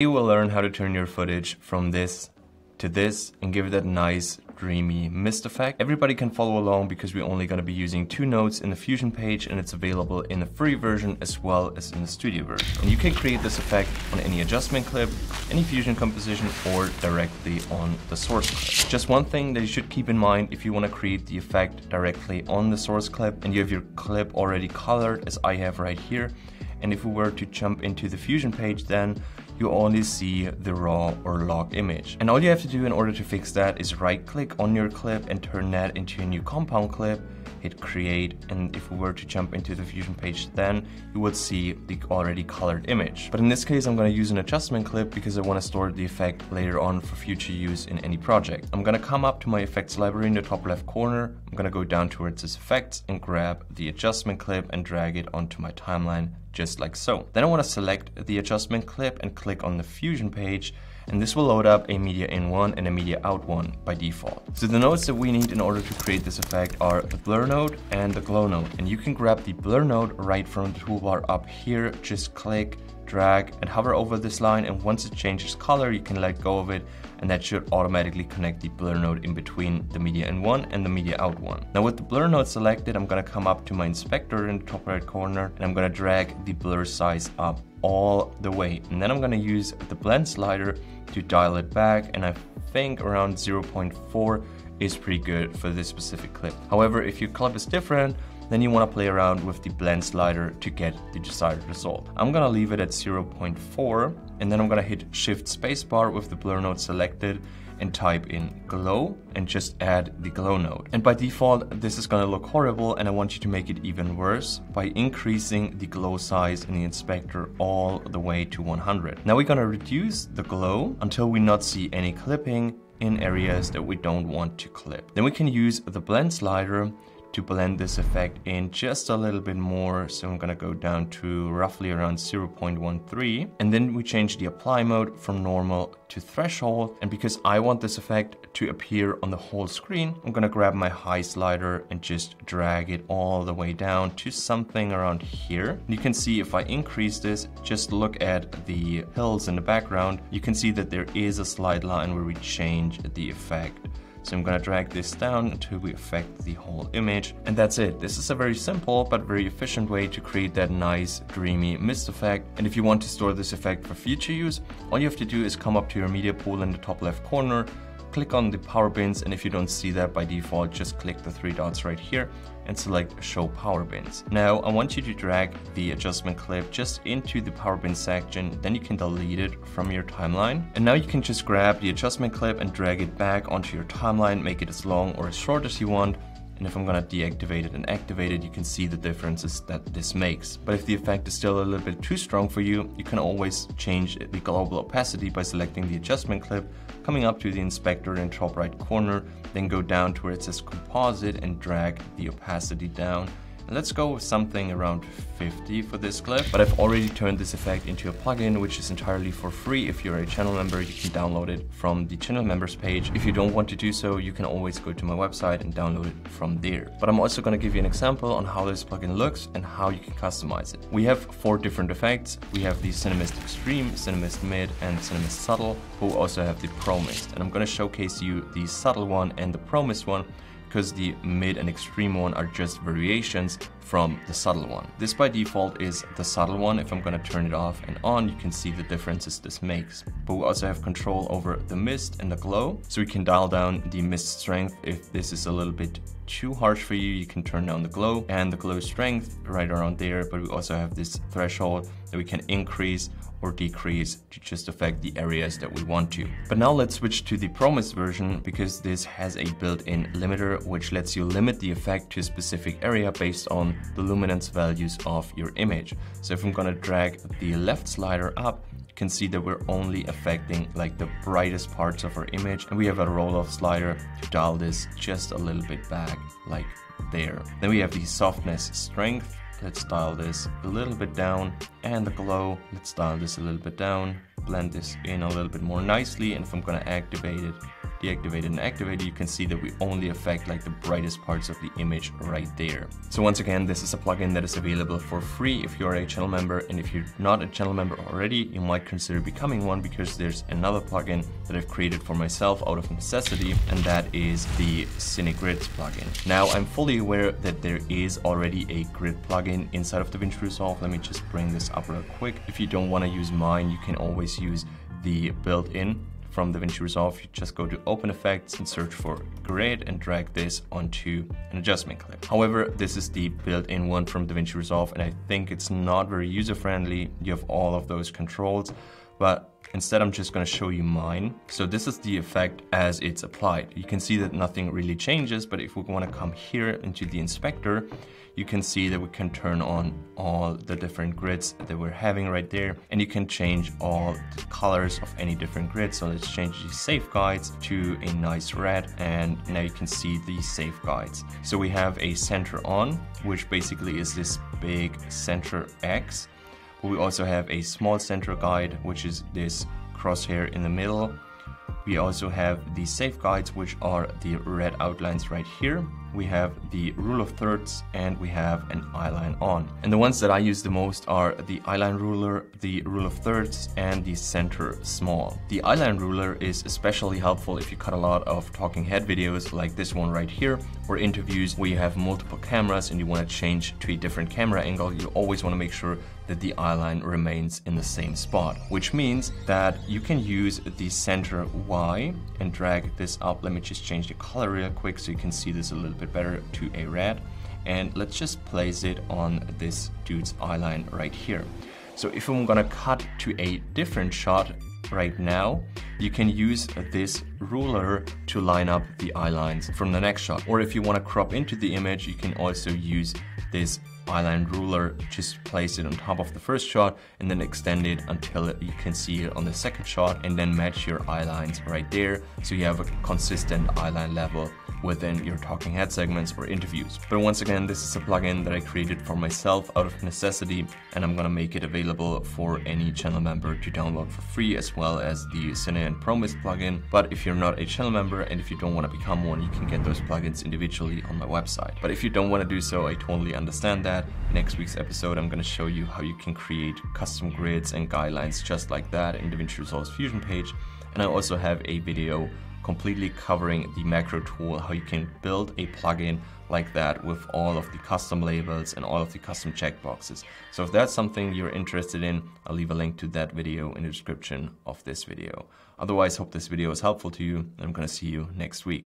You will learn how to turn your footage from this to this and give it that nice dreamy mist effect. Everybody can follow along because we're only going to be using two nodes in the Fusion page and it's available in the free version as well as in the studio version. And you can create this effect on any adjustment clip, any Fusion composition or directly on the source clip. Just one thing that you should keep in mind if you want to create the effect directly on the source clip and you have your clip already colored as I have right here, and if we were to jump into the Fusion page then you only see the raw or log image. And all you have to do in order to fix that is right click on your clip and turn that into a new compound clip hit create and if we were to jump into the Fusion page then you would see the already colored image. But in this case I'm going to use an adjustment clip because I want to store the effect later on for future use in any project. I'm going to come up to my effects library in the top left corner, I'm going to go down towards this effects and grab the adjustment clip and drag it onto my timeline just like so. Then I want to select the adjustment clip and click on the Fusion page and this will load up a media in one and a media out one by default. So the nodes that we need in order to create this effect are the blur node and the glow node. And you can grab the blur node right from the toolbar up here, just click, drag and hover over this line and once it changes color you can let go of it and that should automatically connect the blur node in between the media in one and the media out one. Now with the blur node selected I'm gonna come up to my inspector in the top right corner and I'm gonna drag the blur size up all the way and then I'm gonna use the blend slider to dial it back and I think around 0.4 is pretty good for this specific clip. However, if your clip is different, then you want to play around with the blend slider to get the desired result. I'm gonna leave it at 0.4 and then I'm gonna hit shift spacebar with the blur node selected and type in glow and just add the glow node. And by default, this is gonna look horrible and I want you to make it even worse by increasing the glow size in the inspector all the way to 100. Now we're gonna reduce the glow until we not see any clipping in areas that we don't want to clip. Then we can use the blend slider to blend this effect in just a little bit more. So I'm gonna go down to roughly around 0.13. And then we change the apply mode from normal to threshold. And because I want this effect to appear on the whole screen, I'm gonna grab my high slider and just drag it all the way down to something around here. You can see if I increase this, just look at the hills in the background, you can see that there is a slight line where we change the effect. So I'm gonna drag this down until we affect the whole image. And that's it. This is a very simple but very efficient way to create that nice dreamy mist effect. And if you want to store this effect for future use, all you have to do is come up to your media pool in the top left corner, click on the power bins and if you don't see that by default just click the three dots right here and select show power bins. Now I want you to drag the adjustment clip just into the power bin section then you can delete it from your timeline and now you can just grab the adjustment clip and drag it back onto your timeline make it as long or as short as you want and if I'm gonna deactivate it and activate it, you can see the differences that this makes. But if the effect is still a little bit too strong for you, you can always change the global opacity by selecting the adjustment clip, coming up to the inspector in top right corner, then go down to where it says composite and drag the opacity down Let's go with something around 50 for this clip, but I've already turned this effect into a plugin which is entirely for free. If you're a channel member, you can download it from the channel members page. If you don't want to do so, you can always go to my website and download it from there. But I'm also going to give you an example on how this plugin looks and how you can customize it. We have four different effects. We have the Cinemist Extreme, Cinemist Mid, and Cinemist Subtle, who also have the Pro Mist. And I'm going to showcase you the subtle one and the Pro Mist one because the mid and extreme one are just variations from the subtle one. This by default is the subtle one. If I'm gonna turn it off and on, you can see the differences this makes. But we also have control over the mist and the glow. So we can dial down the mist strength if this is a little bit too harsh for you, you can turn down the glow and the glow strength right around there. But we also have this threshold that we can increase or decrease to just affect the areas that we want to. But now let's switch to the Pro Mist version because this has a built-in limiter which lets you limit the effect to a specific area based on the luminance values of your image. So if I'm gonna drag the left slider up, you can see that we're only affecting like the brightest parts of our image and we have a roll off slider to dial this just a little bit back like there. Then we have the softness strength Let's dial this a little bit down and the glow, let's dial this a little bit down, blend this in a little bit more nicely and if I'm gonna activate it, deactivate it and activate it, you can see that we only affect like the brightest parts of the image right there. So once again, this is a plugin that is available for free if you're a channel member. And if you're not a channel member already, you might consider becoming one because there's another plugin that I've created for myself out of necessity, and that is the CineGrids plugin. Now I'm fully aware that there is already a grid plugin inside of DaVinci Resolve. Let me just bring this real quick. If you don't want to use mine, you can always use the built-in from DaVinci Resolve, you just go to Open Effects and search for Grid and drag this onto an adjustment clip. However, this is the built-in one from DaVinci Resolve and I think it's not very user-friendly. You have all of those controls, but Instead, I'm just going to show you mine. So this is the effect as it's applied. You can see that nothing really changes, but if we want to come here into the inspector, you can see that we can turn on all the different grids that we're having right there. And you can change all the colors of any different grid. So let's change these safe guides to a nice red. And now you can see safe guides. So we have a center on, which basically is this big center X we also have a small center guide, which is this crosshair in the middle. We also have the safe guides, which are the red outlines right here. We have the rule of thirds and we have an eyeline on. And the ones that I use the most are the eyeline ruler, the rule of thirds and the center small. The eyeline ruler is especially helpful if you cut a lot of talking head videos like this one right here or interviews where you have multiple cameras and you want to change to a different camera angle. You always want to make sure that the eyeline remains in the same spot, which means that you can use the center Y and drag this up. Let me just change the color real quick so you can see this a little bit better to a red. And let's just place it on this dude's eyeline right here. So if I'm gonna cut to a different shot right now, you can use this ruler to line up the eye lines from the next shot. Or if you wanna crop into the image, you can also use this eyeline ruler, just place it on top of the first shot and then extend it until you can see it on the second shot and then match your eyelines right there so you have a consistent eyeline level within your talking head segments or interviews. But once again, this is a plugin that I created for myself out of necessity and I'm gonna make it available for any channel member to download for free as well as the Cine and ProMist plugin. But if you're not a channel member and if you don't wanna become one, you can get those plugins individually on my website. But if you don't wanna do so, I totally understand that. Next week's episode, I'm gonna show you how you can create custom grids and guidelines just like that in DaVinci Resolve's Fusion page. And I also have a video completely covering the macro tool, how you can build a plugin like that with all of the custom labels and all of the custom checkboxes. So if that's something you're interested in, I'll leave a link to that video in the description of this video. Otherwise, hope this video was helpful to you and I'm gonna see you next week.